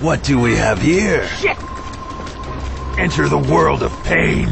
What do we have here? Shit! Enter the world of pain.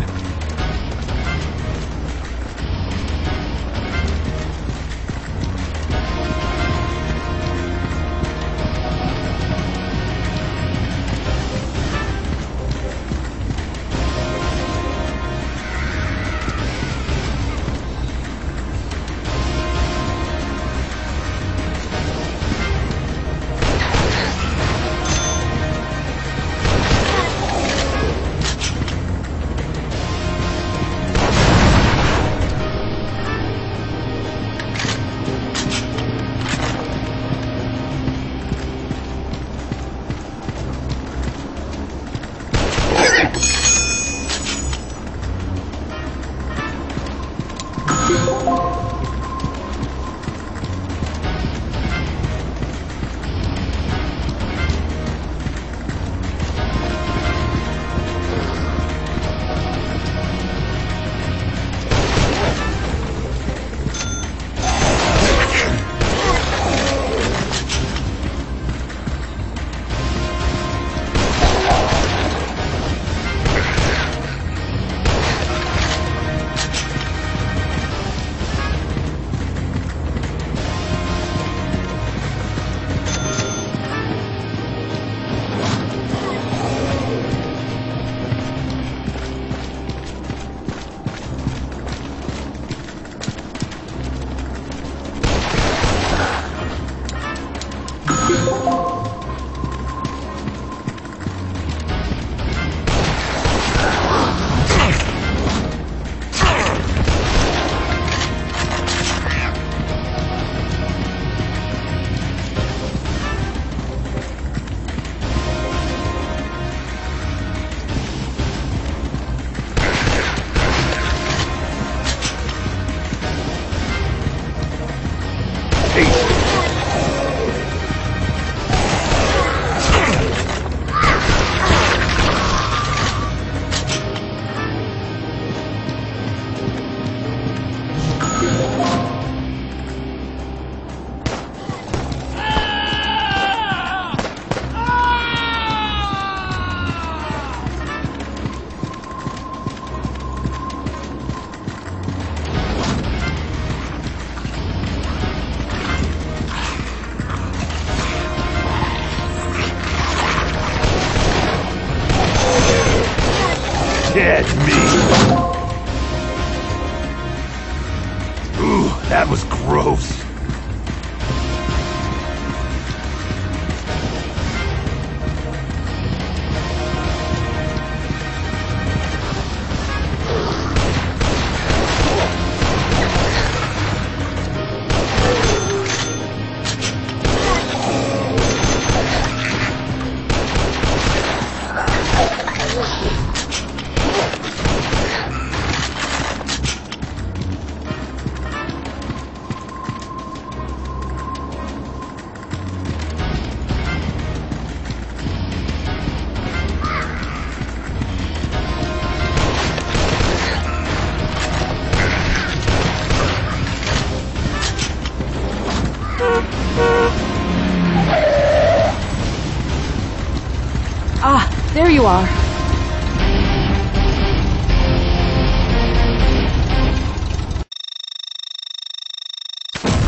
Dead meat. Ooh, that was gross. Ah, there you are.